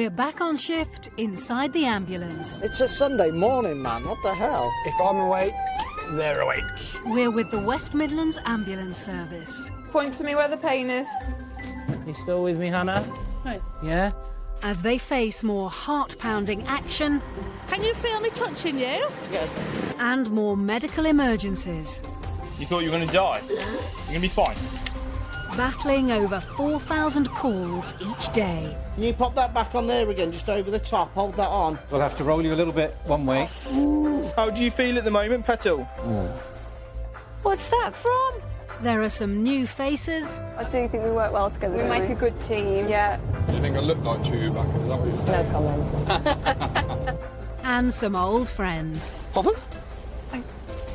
We're back on shift inside the ambulance. It's a Sunday morning, man. What the hell? If I'm awake, they're awake. We're with the West Midlands Ambulance Service. Point to me where the pain is. You still with me, Hannah? Right. Yeah? As they face more heart pounding action Can you feel me touching you? Yes. and more medical emergencies. You thought you were going to die? You're going to be fine. Battling over 4,000 calls each day. Can you pop that back on there again, just over the top? Hold that on. We'll have to roll you a little bit one way. How do you feel at the moment, Petal? Hmm. What's that from? There are some new faces I do think we work well together. We make a good team. Yeah. Do you think I look like Chewbacca? Is that what you're saying? No comment. and some old friends. Pardon?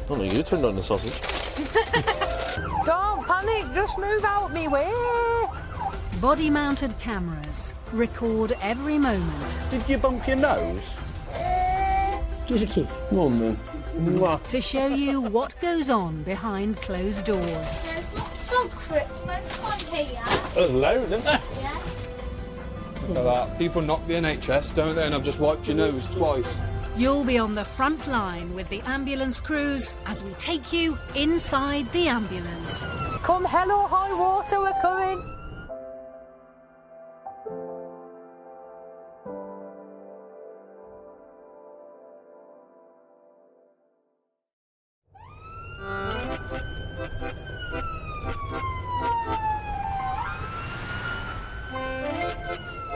Oh no, you turned on the sausage. Don't panic, just move out me way. Body mounted cameras record every moment Did you bump your nose? Just a kid. Come on then. Mwah. to show you what goes on behind closed doors. There's lots of equipment on here. There's loads, isn't there? Yeah. Look at that. People knock the NHS, don't they? And I've just wiped your nose twice. You'll be on the front line with the ambulance crews as we take you inside the ambulance. Come hello high water, we're coming.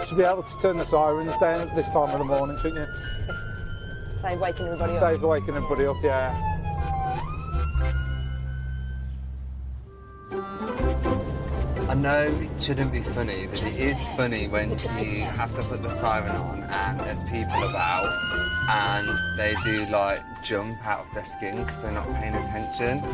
Should be able to turn the sirens down at this time of the morning, shouldn't you? Save waking everybody up. Save waking everybody up, yeah. I know it shouldn't be funny, but it is funny when you have to put the siren on and there's people about and they do like jump out of their skin because they're not paying attention.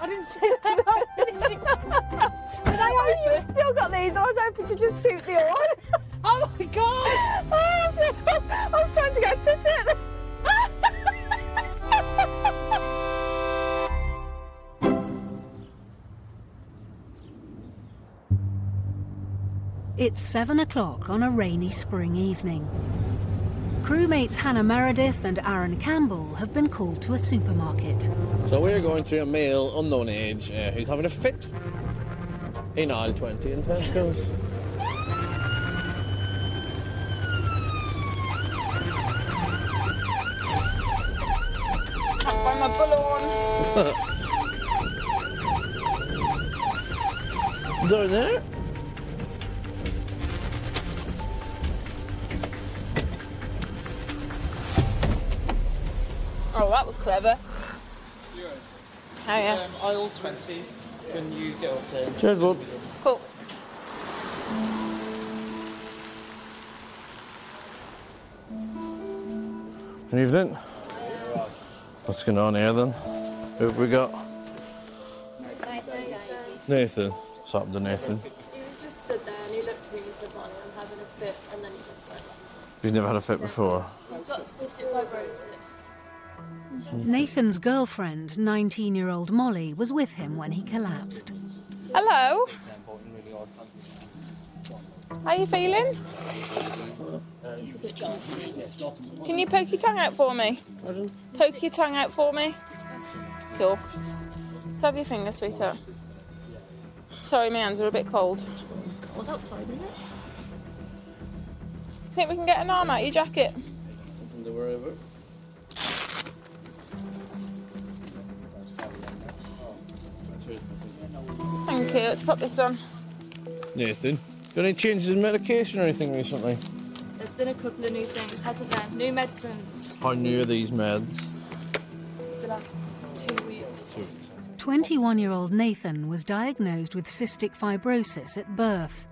I didn't say that. Did I oh, you've still got these. I was hoping to just toot the horn. oh my god! I was trying to go to it. It's seven o'clock on a rainy spring evening. Crewmates Hannah Meredith and Aaron Campbell have been called to a supermarket. So we're going to a male unknown age uh, who's having a fit in aisle 20 in Tesco's. Can't find my balloon. Down there? Can you get up there? Cheers, bud. Cool. Good evening. What's going on here then? Who have we got? Nathan. What's happened to Nathan? He was just stood there and he looked at me and he said, Molly, I'm having a fit, and then he just went. He's never had a fit before. Nathan's girlfriend, 19 year old Molly, was with him when he collapsed. Hello. How are you feeling? Can you poke your tongue out for me? Poke your tongue out for me. Cool. Let's have your finger, sweetheart. Sorry, my hands are a bit cold. It's cold outside, isn't it? Think we can get an arm out of your jacket? Nothing to worry about. Thank you. Let's pop this on. Nathan, got any changes in medication or anything recently? There's been a couple of new things, hasn't there? New medicines How new are these meds? the last two weeks. 21 year old Nathan was diagnosed with cystic fibrosis at birth.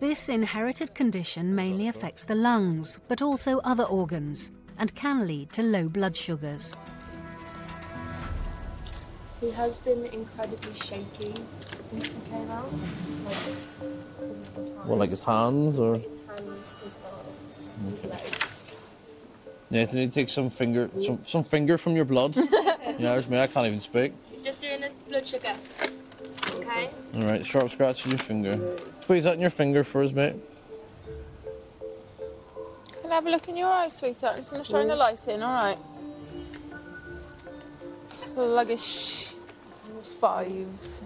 This inherited condition mainly affects the lungs, but also other organs, and can lead to low blood sugars. He has been incredibly shaky since he came out. Like, all the time. What, like his hands or? His hands, his arms, his legs. Nathan, you take some finger, some, some finger from your blood. yeah, there's me. I can't even speak. He's just doing this blood sugar. Okay? All right, sharp scratch in your finger. Squeeze that in your finger for us, mate. Can I have a look in your eyes, sweetheart? I'm just going to shine the light in, all right? Sluggish fives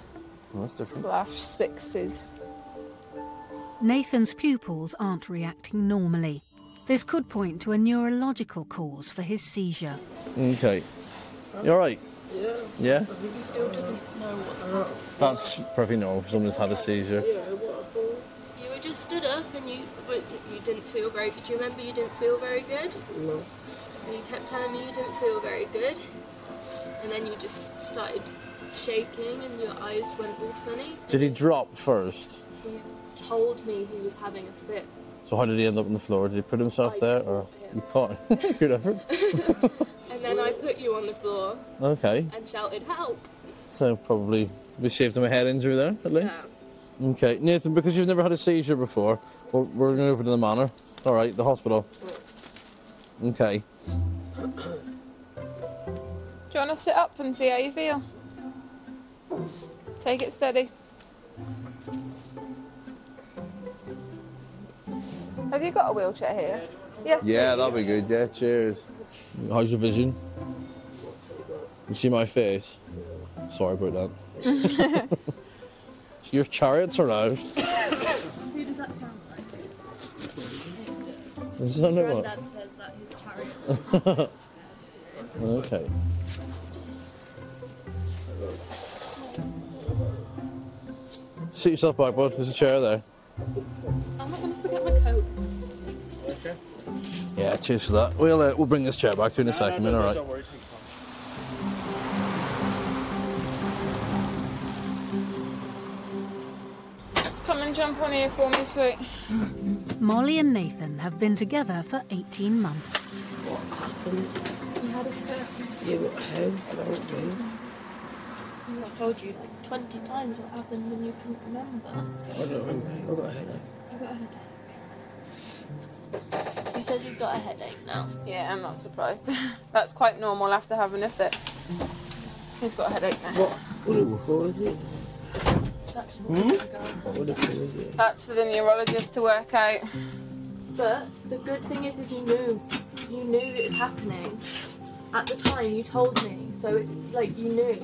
that's different. slash sixes. Nathan's pupils aren't reacting normally. This could point to a neurological cause for his seizure. Okay. You all right? Yeah. Yeah? He still doesn't know what's happening. That's perfectly normal for someone who's had a seizure. You were just stood up and you you didn't feel very good. Do you remember you didn't feel very good? No. And you kept telling me you didn't feel very good. And then you just started shaking and your eyes went all funny. Did he drop first? He told me he was having a fit. So how did he end up on the floor? Did he put himself there, or you caught him? Good effort. And then I put you on the floor Okay. and shouted, Help! So probably we saved him a head injury there, at least. Okay, Nathan, because you've never had a seizure before, we're, we're going over to the manor. All right, the hospital. Okay. Do you want to sit up and see how you feel? Take it steady. Have you got a wheelchair here? Yes. Yeah, that'll be good. Yeah, cheers. How's your vision? You see my face? Sorry about that. your chariots are out. Who does that sound like? Does it sound like what? Granddad says that his chariot. Okay. Sit yourself back, bud. There's a chair there. I'm not going to forget my coat. Yeah, cheers for that. We'll uh, we'll bring this chair back to you in a second, man. All right. Come and jump on here for me, sweet. Molly and Nathan have been together for 18 months. What happened? You had a fit. Yeah, but how? I don't do. I told you like 20 times what happened and you couldn't remember. I don't remember. I got a headache. You got a headache. He says you've got a headache now. Yeah, I'm not surprised. That's quite normal after having a fit. He's got a headache now. What? What, what was it? That's Hmm? what What the fuck was it? That's for the neurologist to work out. But the good thing is, is you knew, you knew it was happening. At the time, you told me, so it, like you knew.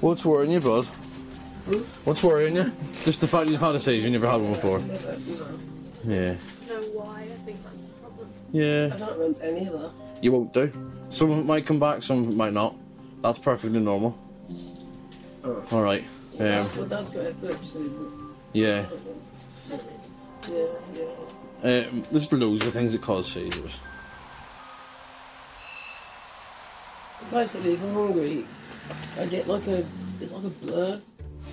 What's worrying you, bud? What's worrying you? Just the fact you've had a seizure, you never had one before. Yeah. Know why? I think that's the problem. Yeah. I don't remember any of that. You won't do. Some of it might come back, some of it might not. That's perfectly normal. All right. Um, Well, Dad's got epilepsy. yeah. but- Yeah, yeah. Um, there's loads of things that cause seizures. Basically, if I'm hungry, I get like a, it's like a blur.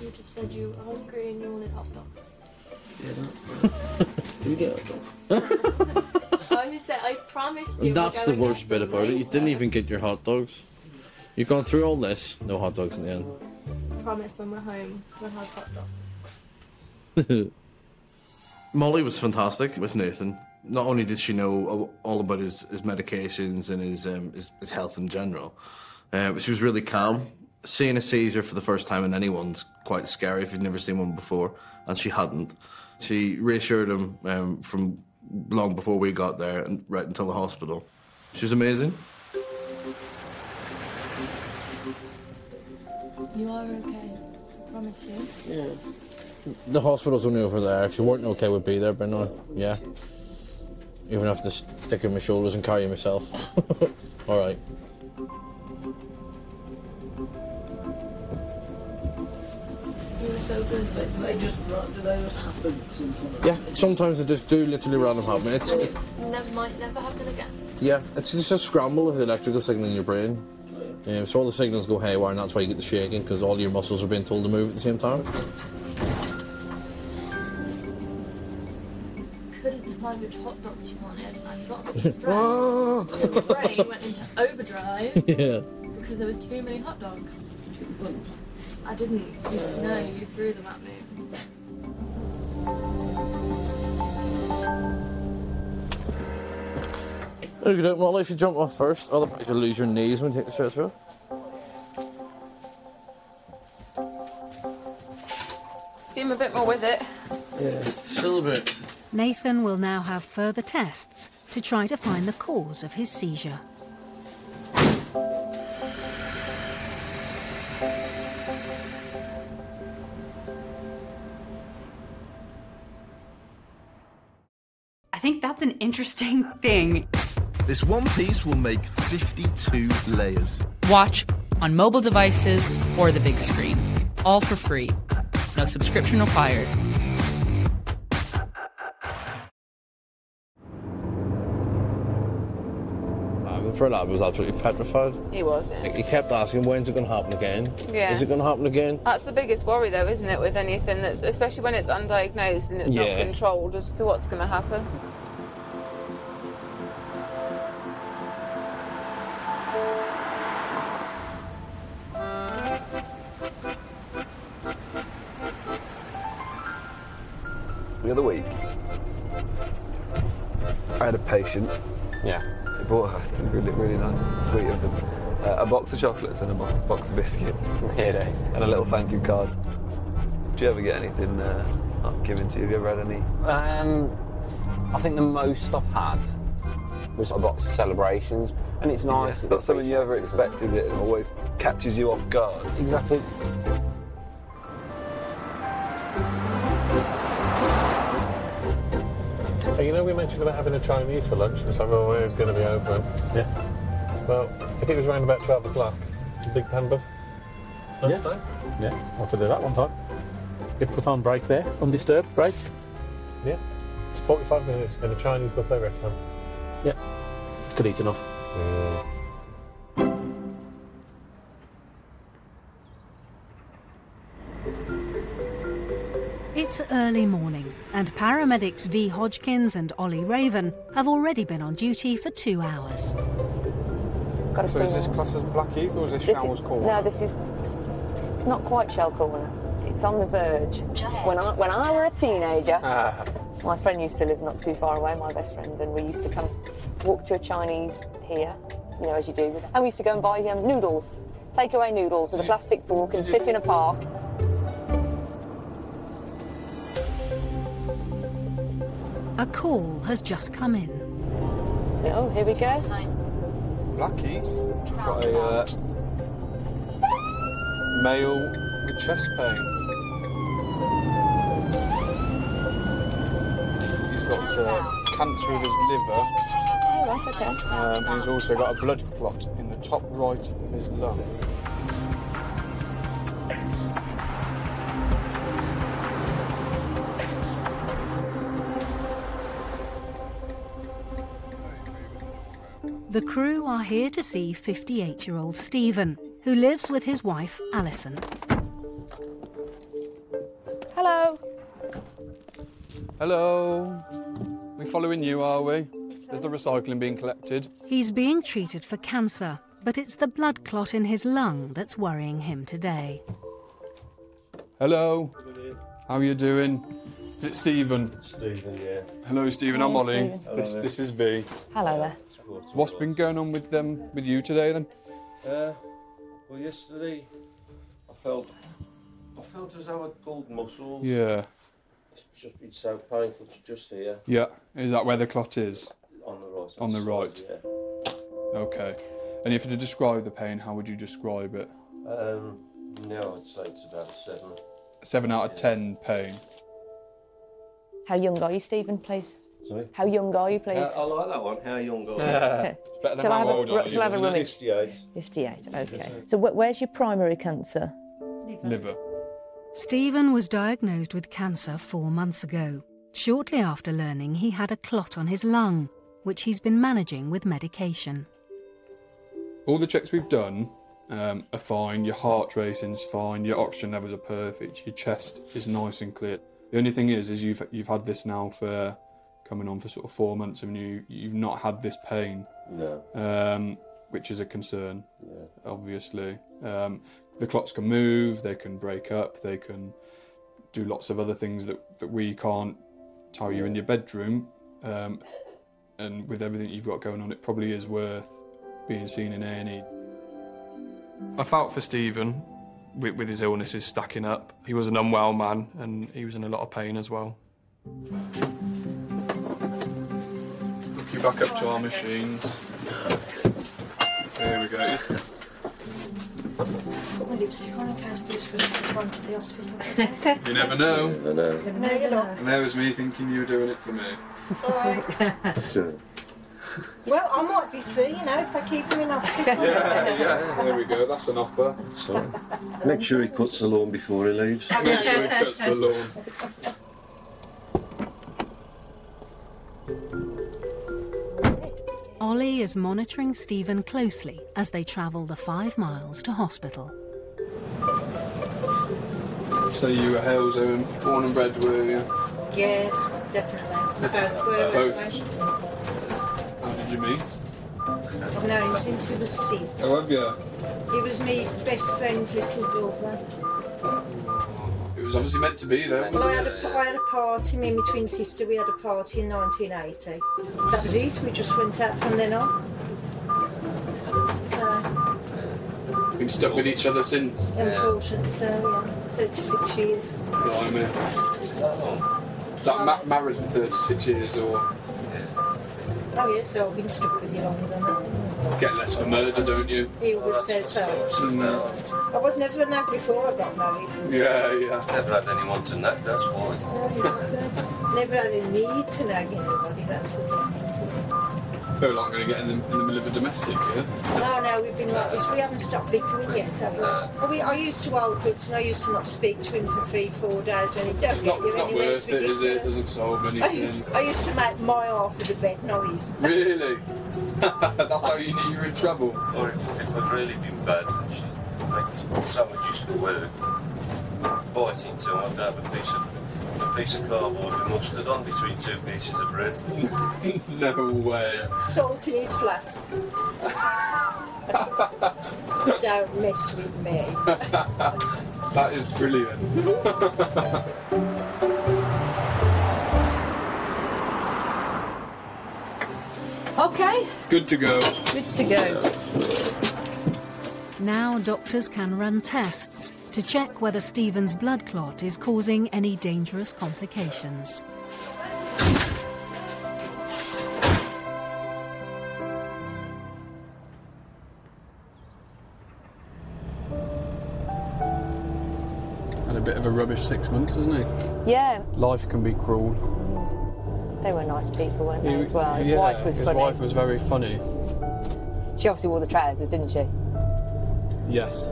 You just said you were hungry and you wanted hot dogs. Yeah, that. you get it. I just said I promised you. That's the worst bit them about it. You didn't even get your hot dogs. You've gone through all this, no hot dogs in the end. I Promise when we're home we'll have hot dogs. Molly was fantastic with Nathan. Not only did she know all about his, his medications and his, um, his his health in general, uh, but she was really calm. Seeing a seizure for the first time in anyone's quite scary if you've never seen one before, and she hadn't. She reassured him um, from long before we got there and right until the hospital. She was amazing. You are okay. I promise you. Yeah. The hospital's only over there. If you weren't okay, we'd be there by now. Yeah. Even have to stick in my shoulders and carry myself. All right. So good. They, they just, do they just happen sometimes? Yeah, sometimes they just do literally random happen. It's it, Never might never happen again. yeah, it's just a scramble of the electrical signal in your brain. Um, so all the signals go haywire, and that's why you get the shaking because all your muscles are being told to move at the same time. Couldn't decide which hot dogs you wanted. I got a bit stressed. My brain went into overdrive yeah. because there was too many hot dogs. I didn't. You, no, you threw them at me. Look, at it. Molly, if you jump off first, otherwise you'll lose your knees when you take the stretch rope. Seem a bit more with it. Yeah, still a bit. Nathan will now have further tests to try to find the cause of his seizure. Think that's an interesting thing. This one piece will make 52 layers. Watch on mobile devices or the big screen. All for free. No subscription required. The poor lad was absolutely petrified. He was, yeah. He kept asking, when's it going to happen again? Yeah. Is it going to happen again? That's the biggest worry, though, isn't it, with anything that's, especially when it's undiagnosed and it's Yeah. not controlled as to what's going to happen. Patient. Yeah. They brought us a really, really nice sweet of them. Uh, a box of chocolates and a bo- box of biscuits. Really? And a little thank you card. Do you ever get anything uh, not given to you? Have you ever had any? Um, I think the most I've had was a box of celebrations, and it's nice. It's not something you ever expect, is it? It always catches you off guard. Exactly. Mentioned about having a Chinese for lunch. Oh, it's like, oh, it's going to be open. Yeah. Well, if it was around about 12 o'clock, Big Pan Buff. Yes. Yeah, I to do that one time. Get put on break there, undisturbed break. Yeah. It's 45 minutes in a Chinese buffet restaurant. Yeah. Could eat enough. It's early morning, and paramedics V. Hodgkins and Ollie Raven have already been on duty for two hours. So is this class as Blackheath or is this This Showers is, Corner? no, this is. It's not quite Shell Corner. It's on the verge. When I when I were a teenager, Ah. my friend used to live not too far away. My best friend, and we used to come walk to a Chinese here, you know, as you do. And we used to go and buy um, noodles, takeaway noodles with a plastic fork, and sit in a park. A call has just come in. Oh, here we go. Blackheath? Got a uh, male with chest pain. He's got uh, cancer of his liver. Oh, right, okay. Um, he's also got a blood clot in the top right of his lung. Crew are here to see 58 year old Stephen, who lives with his wife Alison. Hello. Hello. We're following you, are we? Is the recycling being collected? He's being treated for cancer, but it's the blood clot in his lung that's worrying him today. Hello. How are you doing? Is it Stephen? Stephen, yeah. Hello, Stephen. I'm Hello, Ollie. Stephen. This, Hello, this is V. Hello there. What's been going on with them with you today then? Uh, well, yesterday I felt I felt as though I'd pulled muscles. Yeah. It's just been so painful to just here Yeah. Is that where the clot is? on the right. On the side, right. Yeah. Okay. And if you had to describe the pain, how would you describe it? Um, now I'd say it's about a seven. Seven out of ten pain. How young are you, Stephen, please? Sorry? How young are you, please? How- I like that one. How young are you? Better than Shall I how have a- old are you, shall I have a rummage? 58. 58, okay. So wh- where's your primary cancer? Liver. Stephen was diagnosed with cancer four months ago, shortly after learning he had a clot on his lung, which he's been managing with medication. All the checks we've done um, are fine. Your heart racing's fine. Your oxygen levels are perfect. Your chest is nice and clear. The only thing is, is you've you've had this now for coming on for sort of four months, and you you've not had this pain. No. Um, which is a concern, Yeah. obviously. Um, the clots can move, they can break up, they can do lots of other things that, that we can't tell you in your bedroom. Um, and with everything you've got going on, it probably is worth being seen in A&E. I felt for Stephen with, with his illnesses stacking up. He was an unwell man and he was in a lot of pain as well. You back up to our machines. There we go. Put my lipstick on in case Bruce Willis has gone to the hospital. You never know. Never know. Never know, you know. And there was me thinking you were doing it for me. Alright. Well, I might be free, you know, if they keep him in hospital. Yeah, yeah. There we go. That's an offer. So, make sure he cuts the lawn before he leaves. Make sure he cuts the lawn. Ollie is monitoring Stephen closely as they travel the five miles to hospital. So you were Halesowen, born and bred, were you? Yes, definitely. Both were. Both. anyway. How did you meet? I've known him since he was six. Oh, have you? He was my best friend's little brother. Was obviously meant to be there, Well, I had, a, I had a party, me and my twin sister, we had a party in 1980. That was it, we just went out from then on. So, We've Been stuck with each other since. unfortunately, so yeah, 36 years. Blimey. That ma- married for 36 years or Oh yes, so I've been stuck with you longer than that. Get less for murder, don't you? He always says so. Mm. I was never a nag before I got married. Yeah, yeah. Never had anyone to nag, that's why. Never had a need to nag anybody, that's the thing. I feel like I'm going to get in the, in the middle of a domestic yeah? No, no, we've been like this. We haven't stopped bickering yet, have we? Well, we I used to hold books and I used to not speak to him for three, four days when he don't It's not, get you not anywhere. worth it, is it? Doesn't solve I. I used to make my half of the bed noise. Really? That's how you knew you were in trouble? Or if, if I'd really been bad, she'd make sandwiches for work. Bite into them, I'd have a piece of a piece of cardboard with mustard on between two pieces of bread. no way. Salt in his flask. don't mess with me. That is brilliant. Good to go. good to go. Now doctors can run tests to check whether Stephen's blood clot is causing any dangerous complications. Had a bit of a rubbish six months, hasn't he? Yeah, Life can be cruel. Mm. They were nice people, weren't they, He- as well? His yeah, wife was his funny. wife was very funny. She obviously wore the trousers, didn't she? Yes.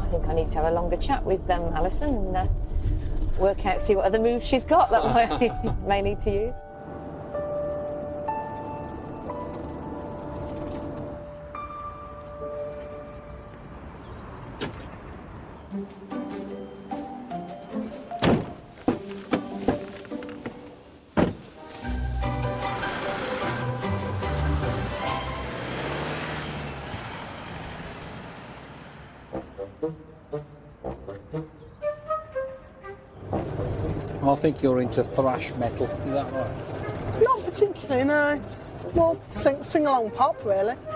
I think I need to have a longer chat with um, Alison and uh, work out, see what other moves she's got that I may need to use. Think you're into thrash metal. Is that right? Not particularly, no. More sing, sing along pop, really.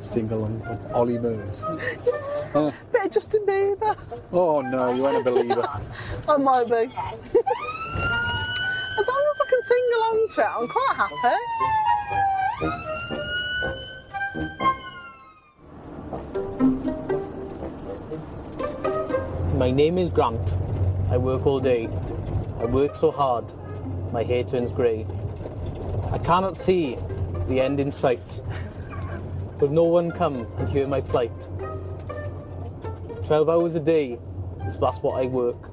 Sing along with Ollie Murs. Uh, Bit of Justin Bieber. oh no, you ain't a believer. I might be. as long as I can sing along to it, I'm quite happy. My name is Grant. I work all day. I work so hard, my hair turns grey. I cannot see the end in sight. Will no one come and hear my plight? Twelve hours a day, so that's what I work.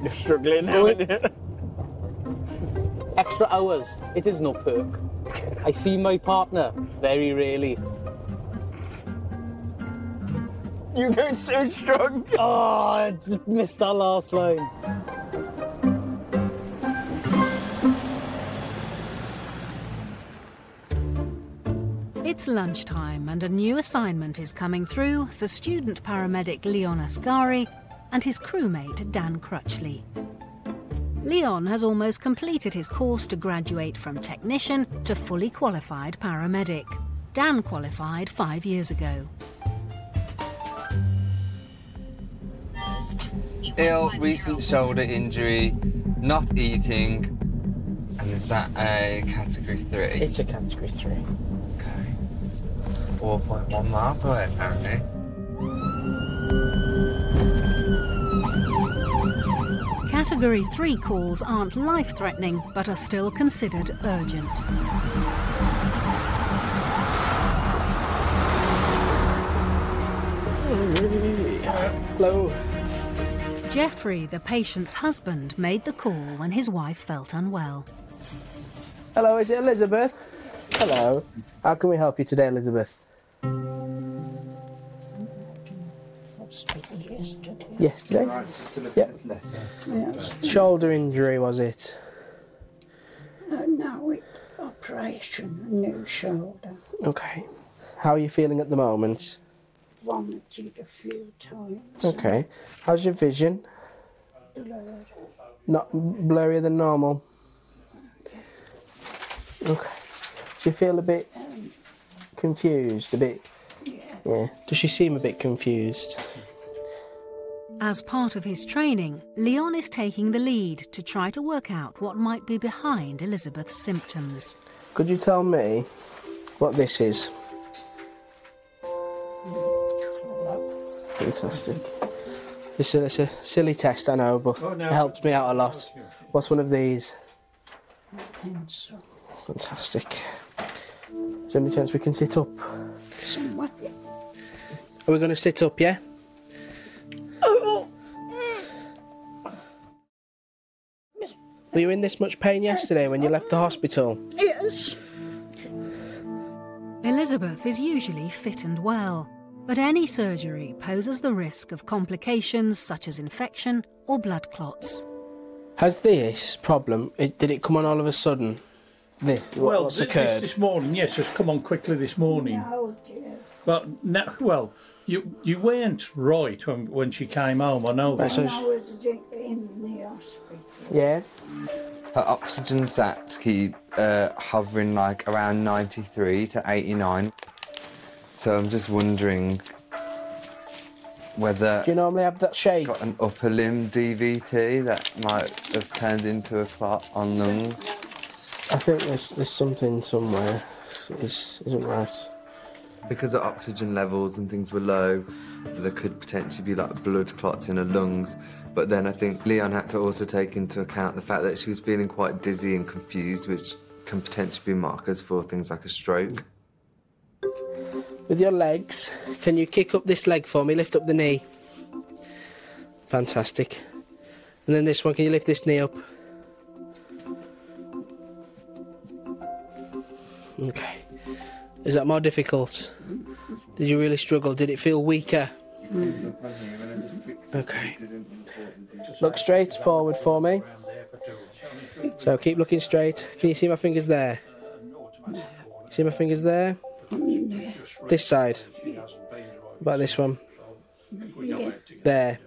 You're struggling now, aren't you? Extra hours, it is no perk. I see my partner very rarely. You're going so strong. Oh, I just missed that last line. It's lunchtime and a new assignment is coming through for student paramedic Leon Ascari and his crewmate Dan Crutchley. Leon has almost completed his course to graduate from technician to fully qualified paramedic. Dan qualified five years ago. Ill, recent shoulder injury, not eating, and is that a category three? It's a category three. Okay. 4.1 miles away, apparently. Category 3 calls aren't life threatening but are still considered urgent. Hello. Jeffrey, the patient's husband, made the call when his wife felt unwell. Hello, is it Elizabeth? Hello. How can we help you today, Elizabeth? Yesterday? Yesterday. Yeah. Yes. Shoulder injury, was it? Uh, no, it, operation, new shoulder. Okay. How are you feeling at the moment? Vomited a few times. Okay. How's your vision? Blurred. Not blurrier than normal? Okay. Do you feel a bit confused? A bit? Yeah. Does she seem a bit confused? As part of his training, Leon is taking the lead to try to work out what might be behind Elizabeth's symptoms. Could you tell me what this is? Fantastic. It's a, it's a silly test, I know, but Oh, no. it helps me out a lot. What's one of these? Fantastic. Is there any chance we can sit up? Somewhere. Are we going to sit up, yeah? Were you in this much pain yesterday when you left the hospital? Yes. Elizabeth is usually fit and well, but any surgery poses the risk of complications such as infection or blood clots. Has this problem, is- did it come on all of a sudden? This, what- well, what's thi- this, this morning, yes, it's come on quickly this morning. Oh dear. But now, well, you you weren't right when, when she came home. I know that. When I was in the hospital. Yeah. Her oxygen sats keep uh, hovering like around 93 to 89. So I'm just wondering whether Do you normally have that shape? got an upper limb DVT that might have turned into a clot on lungs. I think there's, there's something somewhere is, isn't right. Because her oxygen levels and things were low, there could potentially be like blood clots in her lungs. But then I think Leon had to also take into account the fact that she was feeling quite dizzy and confused, which can potentially be markers for things like a stroke. With your legs, can you kick up this leg for me? Lift up the knee. Fantastic. And then this one, can you lift this knee up? Okay. Is that more difficult? Did you really struggle? Did it feel weaker? Okay. Look straight forward for me. So keep looking straight. Can you see my fingers there? See my fingers there? This side. About this one. There.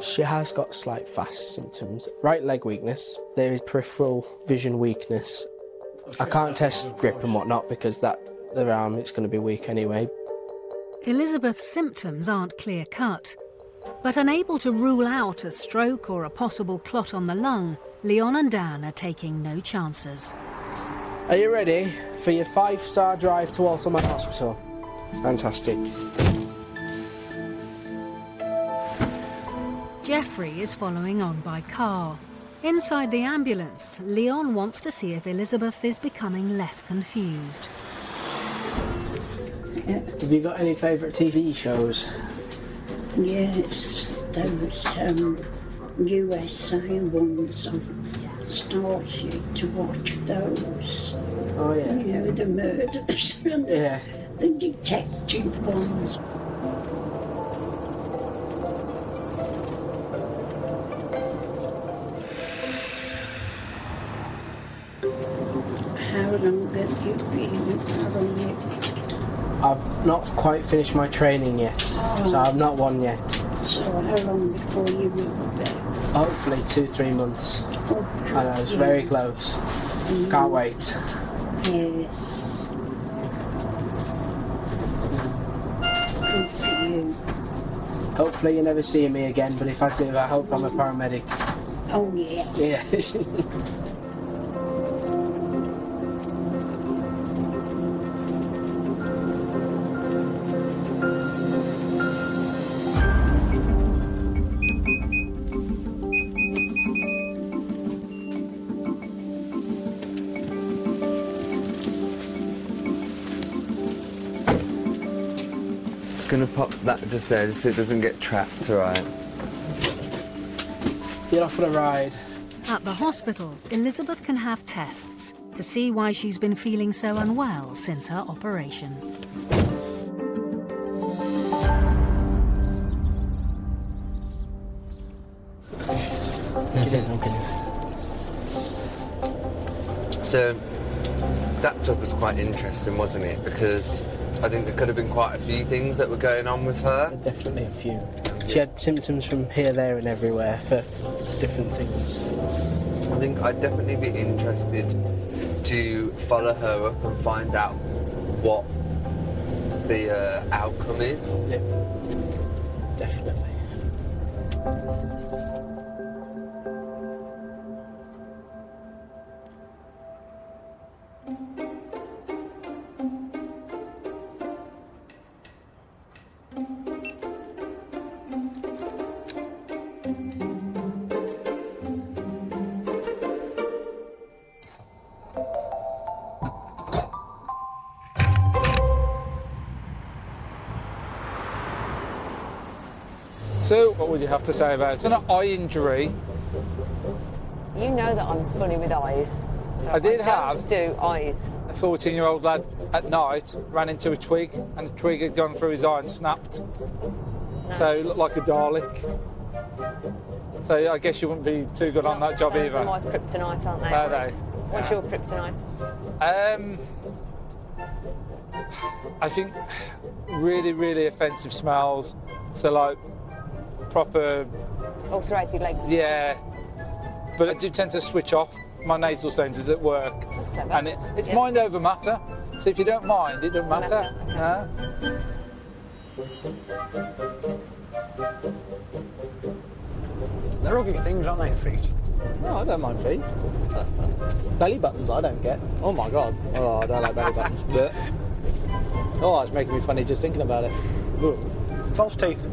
She has got slight fast symptoms. Right leg weakness. There is peripheral vision weakness. I can't test grip and whatnot because that the arm it's going to be weak anyway. Elizabeth's symptoms aren't clear cut, but unable to rule out a stroke or a possible clot on the lung, Leon and Dan are taking no chances. Are you ready for your five-star drive to Walsall Hospital? Fantastic. Jeffrey is following on by car. Inside the ambulance, Leon wants to see if Elizabeth is becoming less confused. Have you got any favourite TV shows? Yes, those um, USA ones. I've started to watch those. Oh yeah. You know, the murders. Yeah. The detective ones. How long have you been on it? I've not quite finished my training yet, so oh. I've not won yet. So how long before you will be? Hopefully, two, three months. Oh, I know, it's very close. Mm-hmm. Can't wait. Yes. Hopefully, you never see me again, but if I do, I hope I'm a paramedic. Oh, yes. Yes. gonna pop that just there, just so it doesn't get trapped, alright? Get off for a ride. At the hospital, Elizabeth can have tests to see why she's been feeling so unwell since her operation. So that job was quite interesting, wasn't it? Because I think there could have been quite a few things that were going on with her. Definitely a few. She had symptoms from here, there, and everywhere for different things. I think I'd definitely be interested to follow her up and find out what the uh, outcome is. Yep. Definitely. So, what would you have to say about it? It's an eye injury. You know that I'm funny with eyes. So I did don't have- do eyes. A 14 year old lad at night ran into a twig and the twig had gone through his eye and snapped. So he looked like a Dalek. So I guess you wouldn't be too good on that job Those either. are my kryptonite, aren't they? Are eyes? they? What's Yeah. your kryptonite? Um, I think really, really offensive smells. So like proper, Ulcerated legs. yeah. But I do tend to switch off my nasal sensors at work. That's clever. And it, it's Yeah. mind over matter. So if you don't mind, it doesn't matter. Matter, No? They're ugly things, aren't they, feet? No, I don't mind feet. belly buttons, I don't get. Oh my god. Oh, I don't like belly buttons. But oh, it's making me funny just thinking about it. Ugh. False teeth.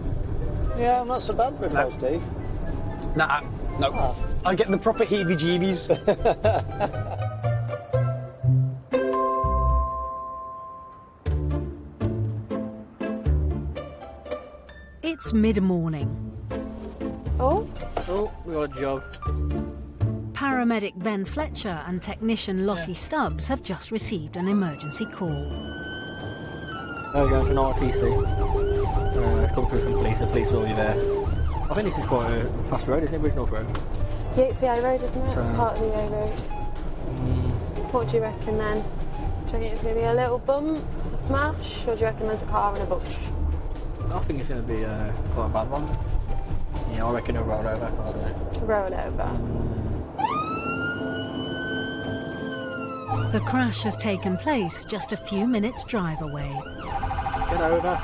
Yeah, I'm not so bad with false teeth. Nah, no. Ah. I get the proper heebie-jeebies. It's mid morning. Oh? Oh, we got a job. Paramedic Ben Fletcher and technician Lottie Stubbs have just received an emergency call. We're going to an RTC. Uh, come through from police, the police are already there. I think this is quite a fast road, isn't it? Bridgnorth Road. Yeah, it's the A road, isn't it? So- Part of the A road. What do you reckon then? Do you reckon it's going to be a little bump, a smash, or do you reckon there's a car in a bush? I think it's going to be uh, quite a bad one. Yeah, I reckon it'll roll over. I don't know. Roll over. The crash has taken place just a few minutes' drive away. Get over.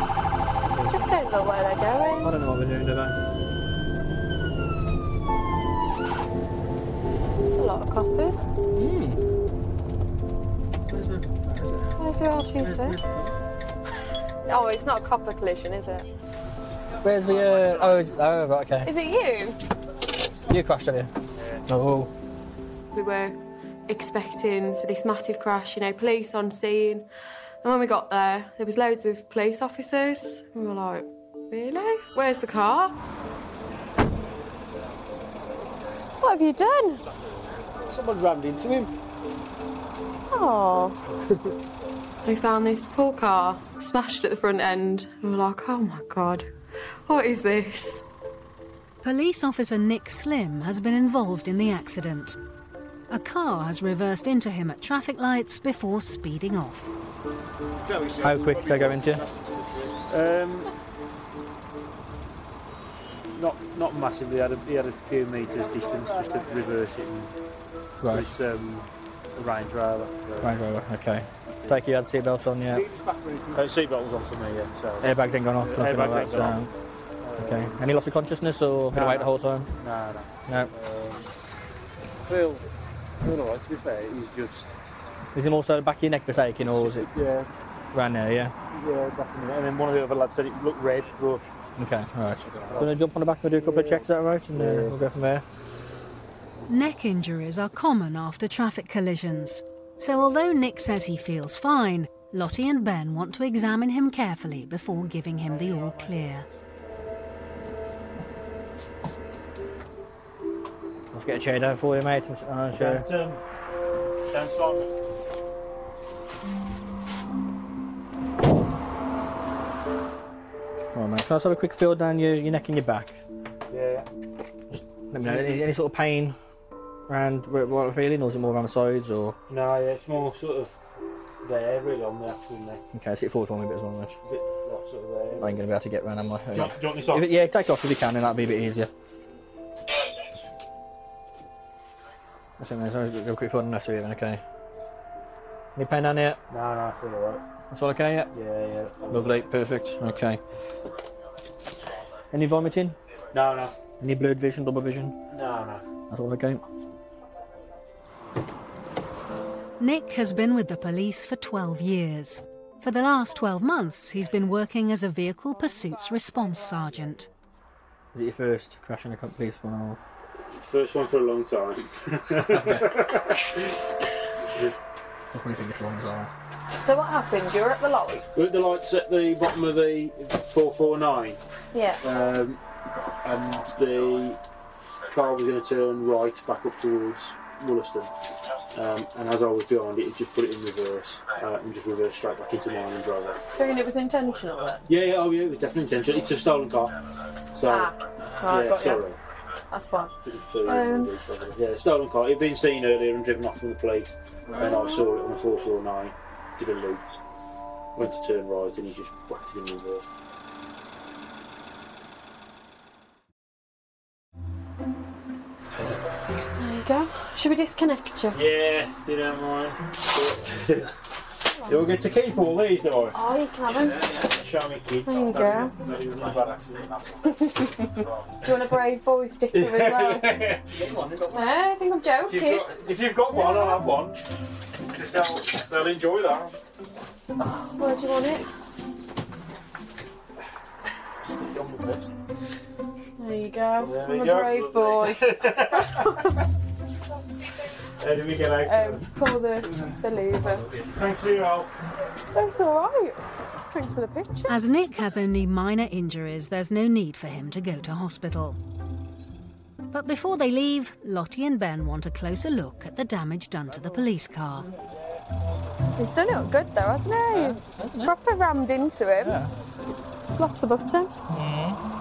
I just don't look where they're going. I don't know what we're doing, do they? It's a lot of coppers. Hmm. Where's the RTC? oh, it's not a copper collision, is it? Where's the? Uh, oh, it's- oh, right, okay. Is it you? You crashed, have you? Oh. We were expecting for this massive crash, you know, police on scene. And when we got there, there was loads of police officers. We were like, really? Where's the car? What have you done? Someone rammed into him. Oh. we found this poor car smashed at the front end. We were like, oh my god, what is this? Police officer Nick Slim has been involved in the accident. A car has reversed into him at traffic lights before speeding off. How quick did I go into? Um, not not massively. He had a, he had a few metres distance just to reverse it. And Right. It's um, a Range Rover. So. Range Rover, okay. Take you had seatbelts on, yeah. Uh, seatbelt was on for me, yeah. So. Airbags ain't gone off, nothing like airbags that. ain't So, gone okay. Any loss of consciousness or been No, awake no. the whole time? No, no. No. Um, feel, feel alright, to be fair. He's just. Is it also the back of your neck that's aching or is it Yeah. around there, yeah? Yeah, back in there. And then one of the other lads said it looked red, but. Okay, alright. Gonna jump on the back and do a couple of checks, is that right? And uh, we'll go from there. Neck injuries are common after traffic collisions. So although Nick says he feels fine, Lottie and Ben want to examine him carefully before giving him the all clear. Get a chair down for you, mate. Uh, sure. Don't, um, don't Simon. All right, mate. Can I just have a quick feel down your, your neck and your back? Yeah. Let me know. Any, any sort of pain around where, where I'm feeling, or is it more around the sides, or? No, yeah, it's more sort of there, really, on the actual neck. Okay, sit forward for me a bit as well, mate. A bit sort of there. I ain't gonna be able to get round, am I? Do you want- do you want this off? If yeah, take off if you can, and that'll be a bit easier. That's it, mate. So do a quick feel on the nursery then, okay? Any pain down here? No, no, I feel alright. That's all okay, yeah? Yeah, yeah. Lovely, perfect, okay. Any vomiting? No, no. Any blurred vision, double vision? No, no. That's all okay? Nick has been with the police for 12 years. For the last 12 months, he's been working as a vehicle pursuits response sergeant. Is it your first crash in a co- police one or? First one for a long time. I probably think it's long as well. So what happened? You're at the lights. We're at the lights at the bottom of the 449, Yeah. um, and the car was going to turn right back up towards Wollaston. Um, and as I was behind it, it just put it in reverse uh, and just reversed straight back into mine and drove off. Do you it was intentional then? Yeah, yeah, oh yeah, it was definitely intentional. It's a stolen car. So, Ah, right, yeah, got sorry. you. That's fine. Um, yeah, stolen car. It'd been seen earlier and driven off from the police, and I saw it on the 449. Did a loop, went to turn right, and he just whacked it in reverse. There you go. Should we disconnect you? Yeah, if you don't mind. You'll get to keep all these, though. Oh, you can have them. Show me kids. There you go. That was a bad accident. Do you want a brave boy sticker as well? Eh, I think I'm If joking. you've, got, if you've got one, I'll have one. 'Cause They'll, they'll enjoy that. Where do you want it? Stick it on the vest. There you go. There I'm we a go. brave boy. How do we get out? um, pull the, the lever. Thanks for your help. That's alright. Thanks for the picture. As Nick has only minor injuries, there's no need for him to go to hospital. But before they leave, Lottie and Ben want a closer look at the damage done to the police car. He's done it good though, hasn't he? Proper rammed into him. Lost the button. An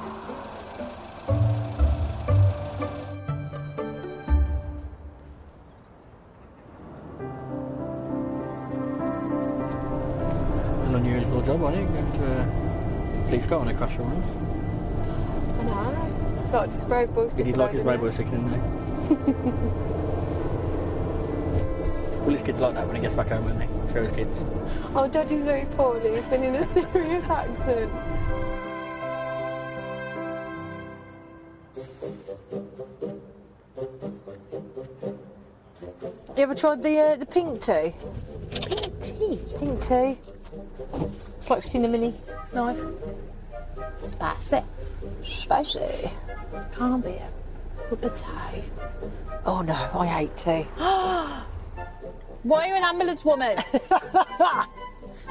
unusual job, wasn't it? Going to a police car on a crash once. I know. Got his brave boy Did sticker. he like his though, brave boy didn't sticking in there? Well, his kids like that when he gets back home, won't he? Show his kids. Oh, Dodgy's very poorly. He's been in a serious accident. You ever tried the uh, the pink tea? Pink tea. Pink tea. It's like cinnamony. It's nice. Spicy. Spicy. Can't be it. With the tea. Oh no, I hate tea. Why are you an ambulance woman?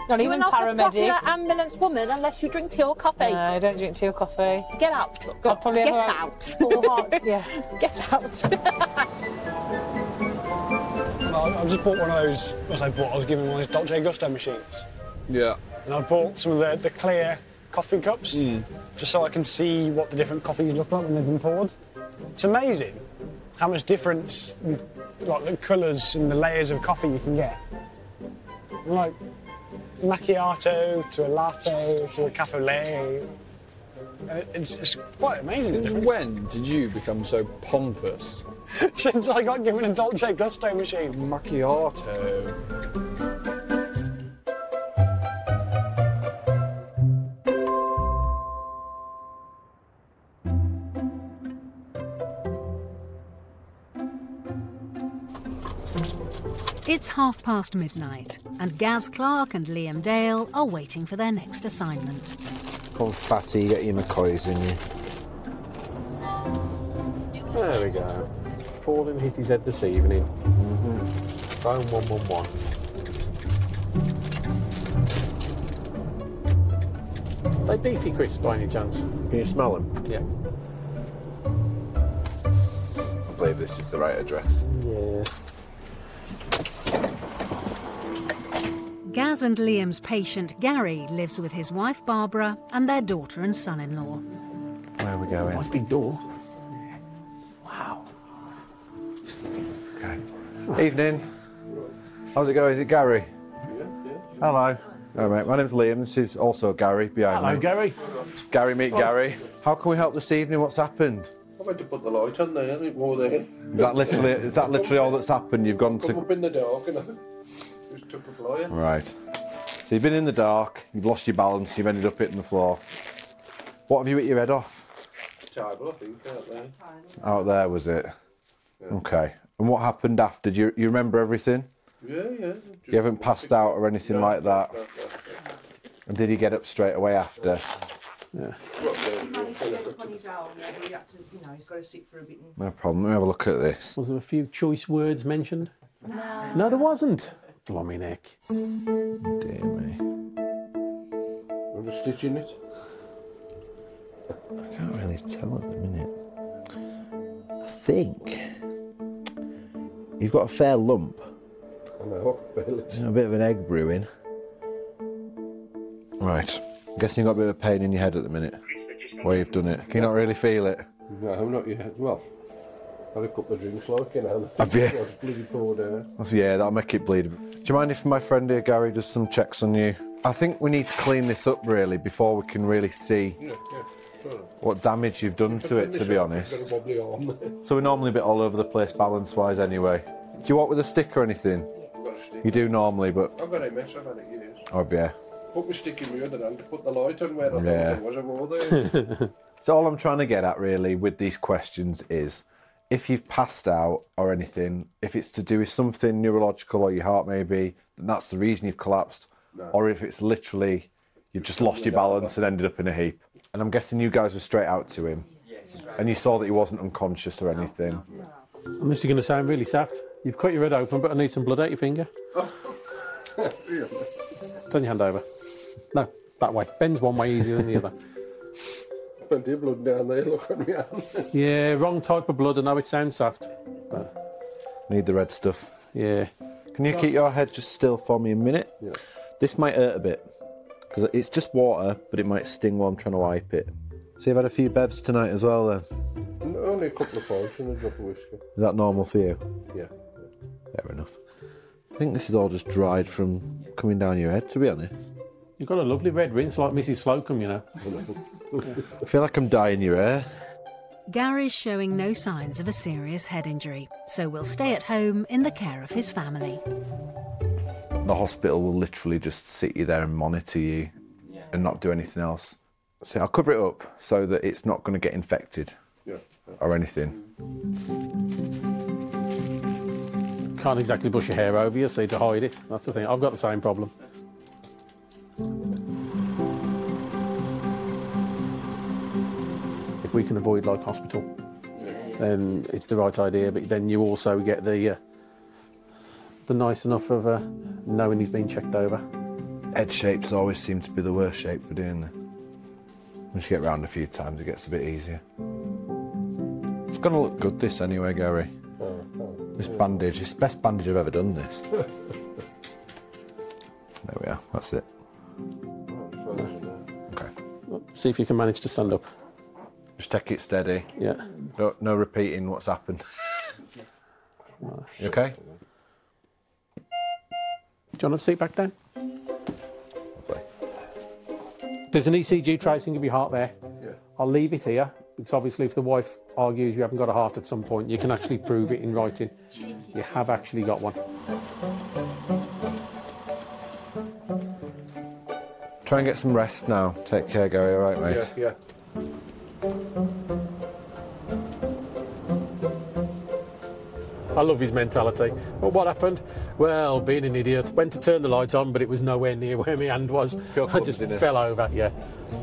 Not You're even not a paramedic. proper ambulance woman unless you drink tea or coffee. No, I don't drink tea or coffee. Get out. I'll probably Get have out. Full yeah. Get out. I- I've just bought one of those. What I bought? I was given one of those Dolce Gusto machines, Yeah. And I bought some of the, the clear coffee cups, hmm. just so I can see what the different coffees look like when they've been poured. It's amazing how much difference, like the colours and the layers of coffee you can get. Like, macchiato to a latte to a cafe au uh, lait. And it- It's, it's quite amazing. Since when did you become so pompous? Since I got given a Dolce Gusto machine. Macchiato. It's half past midnight, and Gaz Clark and Liam Dale are waiting for their next assignment. Come on, fatty, get your McCoys in you. There we go. Falling hit his head this evening. Mm-hmm. Phone 111. They beefy crisps by any chance? Can you smell them? Yeah. I believe this is the right address. Yeah. Gaz and Liam's patient Gary lives with his wife Barbara and their daughter and son-in-law. Where are we going? Oh, nice big door. Wow. Okay. Evening. How's it going? Is it Gary? Hello. All right, mate. My name's Liam. This is also Gary behind Hello, me. Gary. Gary, meet oh. Gary. How can we help this evening? What's happened? I've had to put the light on there, it more there. Is that literally is that literally all that's happened? You've gone Come to up in the dark and I just took a flyer. right. So you've been in the dark. You've lost your balance. You've ended up hitting the floor. What have you hit your head off? Table, I think, out there. Out there was it? Okay. And what happened after? Do you, you remember everything? Yeah, yeah. You haven't passed out or anything like that. And did he get up straight away after? Yeah. on his own, he had to, you know, he's got to sit for a bit. No problem. Let me have a look at this. Was there a few choice words mentioned? No. No, there wasn't. Blimey neck. Dear me. I'm just stitching it. I can't really tell at the minute. I think you've got a fair lump. I know, barely. A bit of an egg brewing. Right. I'm guessing you've got a bit of pain in your head at the minute. Where you've done it. Can you not really feel it? No, not yet. Well, had a couple of drinks like, you know. Have you? Bloody out. That's- Yeah, that'll make it bleed. Do you mind if my friend here, Gary, does some checks on you? I think we need to clean this up really before we can really see Yeah, yeah. What damage you've done to it, to be honest. Got a wobbly arm there. So we're normally a bit all over the place balance wise anyway. Do you walk with a stick or anything? I've got a stick. You do normally, but. I've got MS, I've had it years. Oh, yeah. Put my stick in my other hand to put the light on where I Yeah. thought there was a wall there. So all I'm trying to get at really with these questions is if you've passed out or anything, if it's to do with something neurological or your heart maybe, then that's the reason you've collapsed. No. Or if it's literally you've just lost your balance and ended up in a heap. And I'm guessing you guys were straight out to him. And you saw that he wasn't unconscious or anything. And this is going to sound really soft. You've cut your head open, but I need some blood out your finger. Turn your hand over. No, that way. Bends one way easier than the other. Plenty of blood down there, look on me hand. Yeah, wrong type of blood. I know it sounds soft. But... Need the red stuff. Yeah. Can you keep your head just still for me a minute? Yeah. This might hurt a bit because it's just water, but it might sting while I'm trying to wipe it. So you've had a few bevs tonight as well, then? Only a couple of pints and a drop of whiskey. Is that normal for you? Yeah. Fair enough. I think this is all just dried from coming down your head, to be honest. You've got a lovely red rinse like Mrs. Slocombe, you know. I feel like I'm dyeing your hair. Gary's showing no signs of a serious head injury, so will stay at home in the care of his family. The hospital will literally just sit you there and monitor you and not do anything else. So I'll cover it up so that it's not going to get infected Yeah. or anything. Can't exactly brush your hair over you, see, to hide it. That's the thing. I've got the same problem. We can avoid like hospital, then it's the right idea. But then you also get the uh, the nice enough of uh, knowing he's been checked over. Head shapes always seem to be the worst shape for doing this. Once you get round a few times, it gets a bit easier. It's going to look good, this anyway, Gary. This bandage, it's the best bandage I've ever done this. there we are, that's it. Okay. Let's See if you can manage to stand up. Just take it steady. Yeah. No, no repeating what's happened. You okay? Do you want to seat back down? There's an ECG tracing of your heart there. Yeah. I'll leave it here because obviously, if the wife argues you haven't got a heart at some point, you can actually prove it in writing. You have actually got one. Try and get some rest now. Take care, Gary, all right, mate? Yeah, yeah, I love his mentality. But what happened? Well, being an idiot, went to turn the lights on, but it was nowhere near where my hand was. Pure I just fell over, yeah.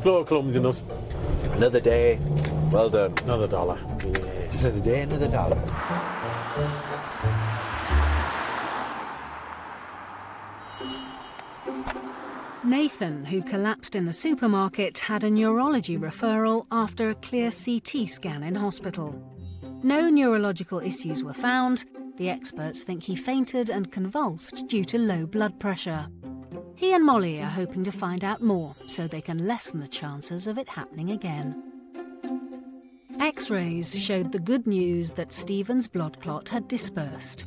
Pure clumsiness. Another day. Well done. Another dollar. Yes. Another day, another dollar. Nathan, who collapsed in the supermarket, had a neurology referral after a clear CT scan in hospital. No neurological issues were found. The experts think he fainted and convulsed due to low blood pressure. He and Molly are hoping to find out more so they can lessen the chances of it happening again. X rays showed the good news that Stephen's blood clot had dispersed.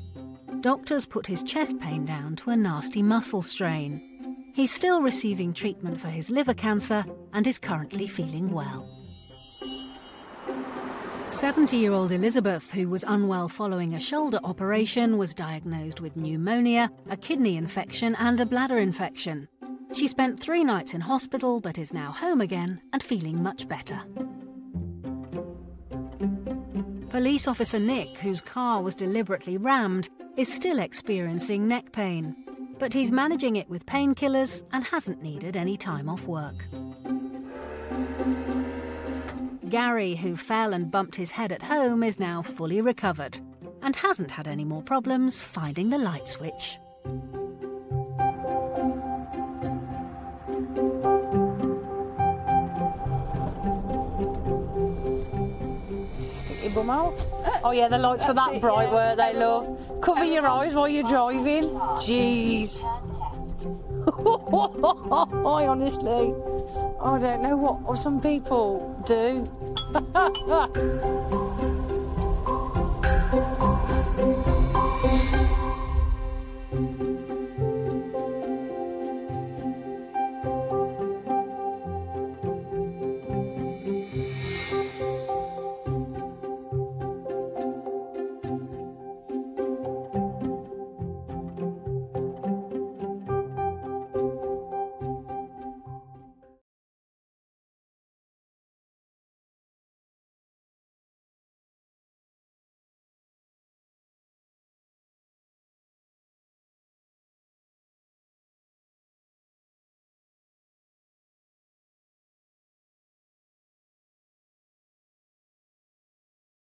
Doctors put his chest pain down to a nasty muscle strain. He's still receiving treatment for his liver cancer and is currently feeling well. 70 year old Elizabeth, who was unwell following a shoulder operation, was diagnosed with pneumonia, a kidney infection, and a bladder infection. She spent three nights in hospital but is now home again and feeling much better. Police officer Nick, whose car was deliberately rammed, is still experiencing neck pain, but he's managing it with painkillers and hasn't needed any time off work. Gary, who fell and bumped his head at home, is now fully recovered and hasn't had any more problems finding the light switch. Stick your bum out. Oh yeah, the lights were that it, bright, yeah. were they, love? Cover your eyes while you're driving. Jeez. I honestly, I don't know what some people do.